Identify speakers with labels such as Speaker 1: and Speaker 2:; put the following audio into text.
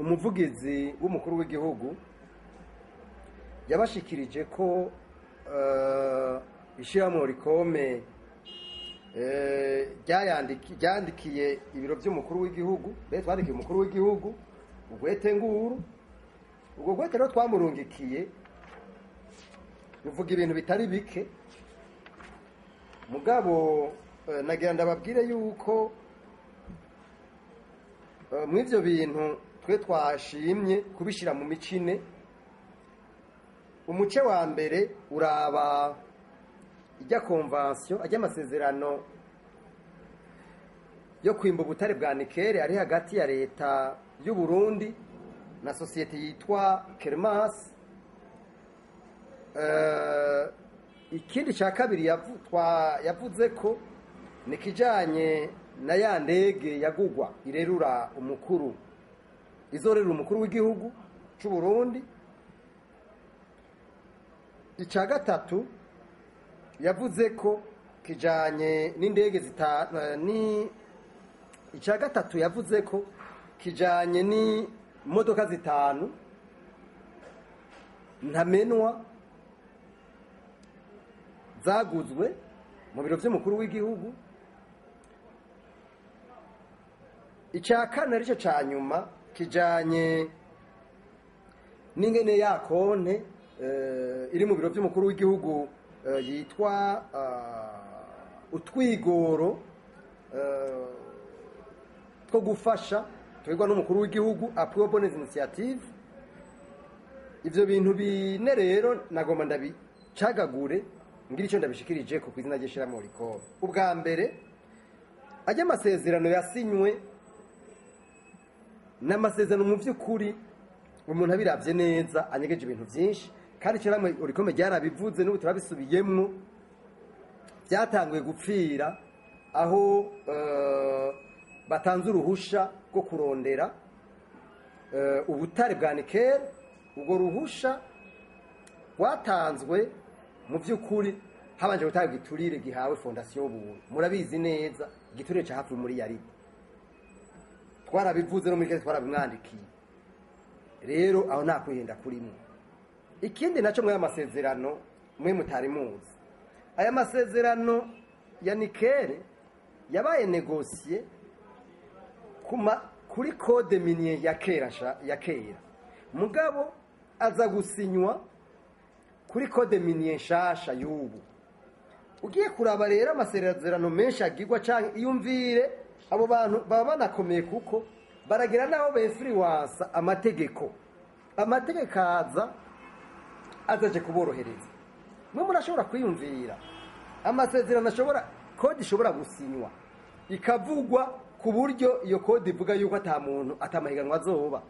Speaker 1: umuvugizi w'umukuru w'igihugu yabashikirije ko ishyirahamwe rikome ryandikiye ibiro by'umukuru w'igihugu mbere twandikiye umukuru w'igihugu ugwete nguru ubwo gwete rero twamurungikiye ruvuga ibintu bitari bike. Mugabo nagira ndababwire yuko mu ibyo bintu twe twashimye kubishyira mu micine umuce wa mbere uraba ijya konvansiyo ajya amasezerano yo kwimba ubutare bwa nikere ari hagati ya leta y'u Burundi na sosiyete yitwa kerimasi ikindi cya kabiri yavuze ko ni ikijyanye na ya ndege yagugwa irerura umukuru. Izorera umukuru w'igihugu cy'u Burundi icya gatatu yavuze ko kijyanye n'indege zitanu icya gatatu yavuze ko kijyanye n'imodoka zitanu ntamenwa zaguzwe mu biro by'umukuru w'igihugu. Icya kane ari cyo cya nyuma kijyanye n'ingene ya konte iri mu biro by'umukuru w'igihugu yitwa utwigoro two gufasha tubigwa n'umukuru w'igihugu apuwe bonezi inisiyative ibyo bintu bine rero nagomba ndabicagagure ngira icyo ndabishikirije ku izina ry'ishyirahamwe rikoro ubwa mbere ajya amasezerano yasinywe ni amasezerano mu by'ukuri umuntu abirabye neza anyegeje ibintu byinshi kandi ishyirahamwe rikome ryarabivuze n'ubu turabisubiyemo byatanguye gupfira aho batanze uruhusha rwo kurondera ubutare bwa nikeri ubwo ruhusha rwatanzwe mu by'ukuri habanje gutanga igiturire gihawe fondasiyo y'ubuntu murabizi neza igiturire cya hafi muri yaridi twarabivuze no muri kese twarabimwandikiye. Rero aho nta kwihenda kurimo ikindi na cyo muri aya masezerano mwe mutari muzi. Aya masezerano ya nikere yabaye negosiye kuri kode miniye ya kera ya kera. Mugabo aza gusinywa kuri kode miniye nshasha y'ubu. Ugiye kuraba rero amasezerano menshi agirwa cyangwa iyumvire abo bantu baba banakomeye kuko baragira n'aho befiriwansa amategeko. Amategeko aza azaje kuborohereza. Mwe murashobora kwiyumvira. Amasezerano ashobora kode ishobora gusinywa. Ikavugwa ku buryo iyo kode ivuga yuko ata muntu atamahiganwa azoba.